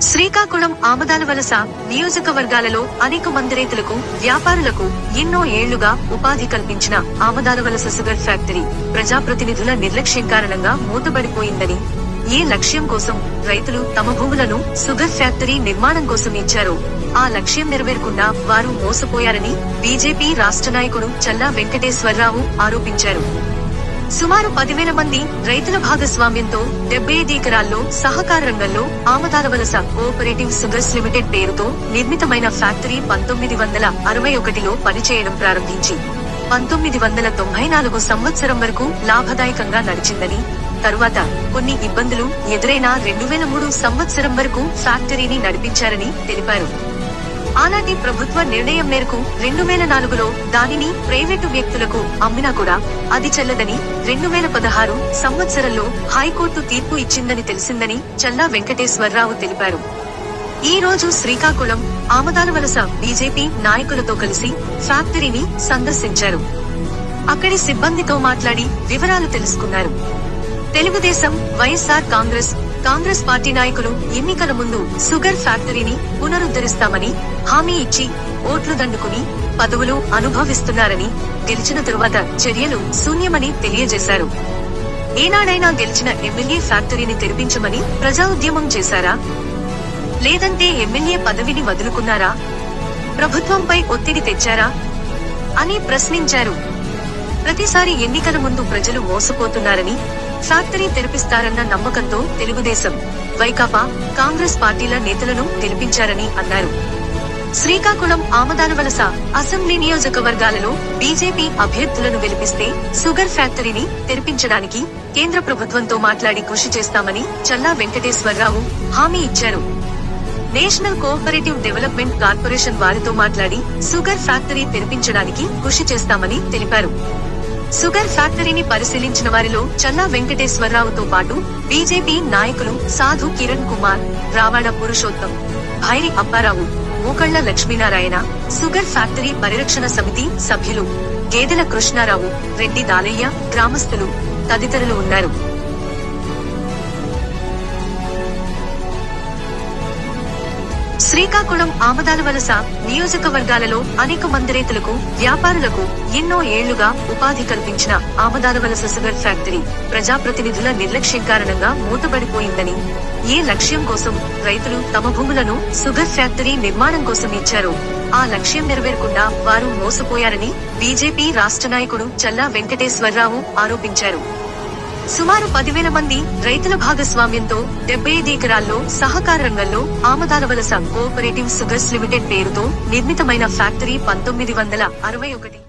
శ్రీకాకుళం ఆమదాల వలస నియోజకవర్గాలలో అనేక మంది రైతులకు వ్యాపారులకు ఎన్నో ఏళ్ళుగా ఉపాధి కల్పించిన ఆమదాల వలస షుగర్ ఫ్యాక్టరీ ప్రజాప్రతినిధుల నిర్లక్ష్యం కారణంగా మూతబడిపోయిందని ఏ లక్ష్యం కోసం రైతులు తమ భూములను షుగర్ ఫ్యాక్టరీ నిర్మాణం కోసం ఇచ్చారో ఆ లక్ష్యం నెరవేరకుండా వారు మోసపోయారని బీజేపీ రాష్ట్ర నాయకుడు చల్లా వెంకటేశ్వరరావు ఆరోపించారు. సుమారు పదివేల మంది రైతుల భాగస్వామ్యంతో డెబ్బై ఐదు ఎకరాల్లో సహకార రంగంలో ఆమదాల వలస కోఆపరేటివ్ సుగర్స్ లిమిటెడ్ పేరుతో నిర్మితమైన ఫ్యాక్టరీ పంతొమ్మిది వందల అరవై ఒకటిలో పనిచేయడం ప్రారంభించి పంతొమ్మిది వందల తొంభై నాలుగు సంవత్సరం వరకు లాభదాయకంగా నడిచిందని తరువాత కొన్ని ఇబ్బందులు ఎదురైన రెండు వేల మూడు సంవత్సరం వరకు ఫ్యాక్టరీని నడిపించారని తెలిపారు. ఆనాటి ప్రభుత్వ నిర్ణయం మేరకు రెండు వేల నాలుగులో దానిని ప్రైవేటు వ్యక్తులకు అమ్మినా కూడా అది చెల్లదని రెండు వేల పదహారు సంవత్సరంలో హైకోర్టు తీర్పు ఇచ్చిందని తెలిసిందని చల్లా వెంకటేశ్వరరావు తెలిపారు. ఈ రోజు శ్రీకాకుళం ఆమదాలవలస బీజేపీ నాయకులతో కలిసి ఫ్యాక్టరీని సందర్శించారు. అక్కడి సిబ్బందితో మాట్లాడి వివరాలు తెలుసుకున్నారు. Telugu Desam YSR Congress Congress party నాయకులు ఎన్నికల ముందు షుగర్ ఫ్యాక్టరీని పునరుద్ధరిస్తామని హామీ ఇచ్చి ఓట్లు దండుకుని పదవులు అనుభవిస్తున్నారని గెలిచిన తరువాత చర్యలు శూన్యమని తెలియజేశారు. ఏనాడైనా గెలిచిన ఎమ్మెల్యే ఫ్యాక్టరీని తెరిపించమని ప్రజా ఉద్యమం చేశారా? లేదంటే ఎమ్మెల్యే పదవిని వదులుకున్నారా? ప్రభుత్వంపై ఒత్తిడి తెచ్చారా? అని ప్రశ్నించారు ప్రతిసారి ఎన్నికల ముందు ప్రజలు మోసపోతున్నారని ఫ్యాక్టరీ తెరిపిస్తారన్న నమ్మకంతో తెలుగుదేశం వైకాపా కాంగ్రెస్ పార్టీల నేతలను గెలిపించారని అన్నారు. శ్రీకాకుళం ఆమదానవలస అసెంబ్లీ నియోజకవర్గాలలో బీజేపీ అభ్యర్థులను గెలిపిస్తే షుగర్ ఫ్యాక్టరీని తెరిపించడానికి కేంద్ర ప్రభుత్వంతో మాట్లాడి కృషి చేస్తామని చల్లా వెంకటేశ్వరరావు హామీ ఇచ్చారు. నేషనల్ కోఆపరేటివ్ డెవలప్మెంట్ కార్పొరేషన్ వారితో మాట్లాడి షుగర్ ఫ్యాక్టరీ తెరిపించడానికి కృషి చేస్తామని తెలిపారు. షుగర్ ఫ్యాక్టరీని పరిశీలించిన వారిలో చల్లా వెంకటేశ్వరరావుతో పాటు బీజేపీ నాయకులు సాధు కిరణ్ కుమార్ రావణ పురుషోత్తం భైరి అప్పారావు మూకళ్ళ లక్ష్మీనారాయణ షుగర్ ఫ్యాక్టరీ పరిరక్షణ సమితి సభ్యులు గేదెల కృష్ణారావు రెడ్డి దాలయ్య గ్రామస్తులు తదితరులు ఉన్నారు. శ్రీకాకుళం ఆమదాల వలస నియోజకవర్గాలలో అనేక మంది రైతులకు వ్యాపారులకు ఎన్నో ఏళ్ళుగా ఉపాధి కల్పించిన ఆమదాల వలస షుగర్ ఫ్యాక్టరీ ప్రజాప్రతినిధుల నిర్లక్ష్యం కారణంగా మూతబడిపోయిందని ఏ లక్ష్యం కోసం రైతులు తమ భూములను షుగర్ ఫ్యాక్టరీ నిర్మాణం కోసం ఇచ్చారో ఆ లక్ష్యం నెరవేరకుండా వారు మోసపోయారని బీజేపీ రాష్ట్ర నాయకుడు చల్లా వెంకటేశ్వరరావు ఆరోపించారు. సుమారు పదివేల మంది రైతుల భాగస్వామ్యంతో డెబ్బై ఐదు ఎకరాల్లో సహకార రంగంలో ఆమదాల వలస కోఆపరేటివ్ సుగర్స్ లిమిటెడ్ పేరుతో నిర్మితమైన ఫ్యాక్టరీ పంతొమ్మిది వందల అరవై ఒకటి.